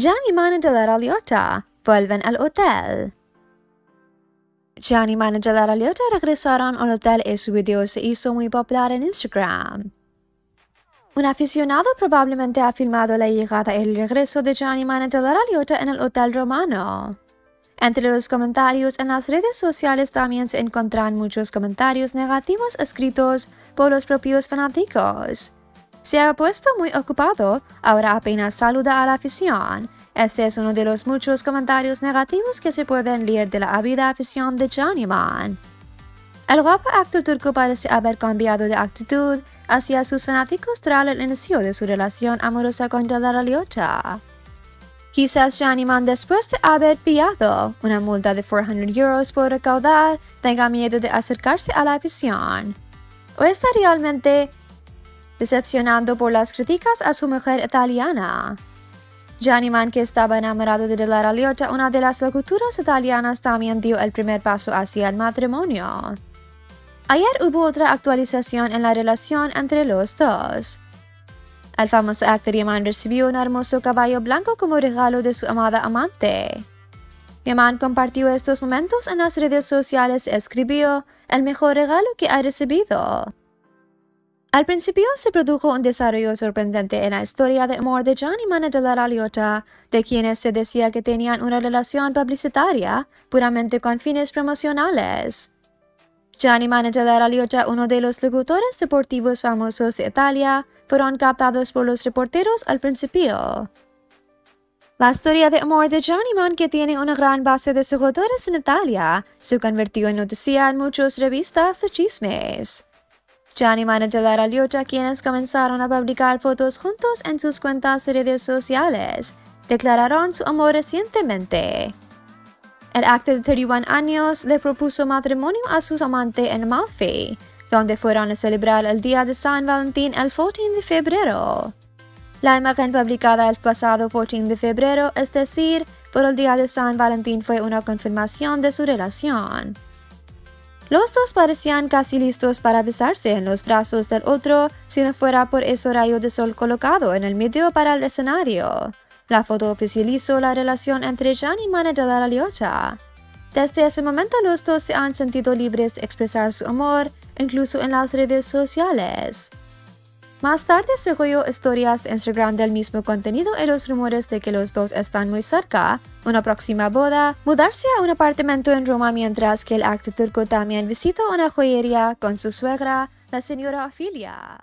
Y manager la Liotta vuelven al hotel. Y manager la Liotta regresaron al hotel y su video se hizo muy popular en Instagram. Un aficionado probablemente ha filmado la llegada y el regreso de Johnny Manager la Liotta en el Hotel Romano. Entre los comentarios en las redes sociales también se encuentran muchos comentarios negativos escritos por los propios fanáticos. Se ha puesto muy ocupado, ahora apenas saluda a la afición. Este es uno de los muchos comentarios negativos que se pueden leer de la ávida afición de Johnny Man. El guapo actor turco parece haber cambiado de actitud hacia sus fanáticos tras el inicio de su relación amorosa con Dara Liotta. Quizás Johnny Man, después de haber pillado una multa de 400 euros por recaudar, tenga miedo de acercarse a la afición. ¿O está realmente decepcionando por las críticas a su mujer italiana. Johnny Man, que estaba enamorado de Lara Liotta, una de las locutoras italianas, también dio el primer paso hacia el matrimonio. Ayer hubo otra actualización en la relación entre los dos. El famoso actor Yaman recibió un hermoso caballo blanco como regalo de su amada amante. Yaman compartió estos momentos en las redes sociales y escribió el mejor regalo que ha recibido. Al principio se produjo un desarrollo sorprendente en la historia de amor de Johnny y de la Liotta, de quienes se decía que tenían una relación publicitaria puramente con fines promocionales. Johnny y de la Liotta, uno de los locutores deportivos famosos de Italia, fueron captados por los reporteros al principio. La historia de amor de Johnny Man, que tiene una gran base de seguidores en Italia, se convirtió en noticia en muchas revistas de chismes. Manager de Liotta, quienes comenzaron a publicar fotos juntos en sus cuentas de redes sociales, declararon su amor recientemente. El actor de 31 años le propuso matrimonio a su amante en Amalfi, donde fueron a celebrar el Día de San Valentín el 14 de febrero. La imagen publicada el pasado 14 de febrero, es decir, por el Día de San Valentín, fue una confirmación de su relación. Los dos parecían casi listos para besarse en los brazos del otro si no fuera por ese rayo de sol colocado en el medio para el escenario. La foto oficializó la relación entre Jan y Mana de la. Desde ese momento los dos se han sentido libres de expresar su amor, incluso en las redes sociales. Más tarde se oyó historias de Instagram del mismo contenido y los rumores de que los dos están muy cerca, una próxima boda, mudarse a un apartamento en Roma mientras que el actor turco también visita una joyería con su suegra, la señora Ophelia.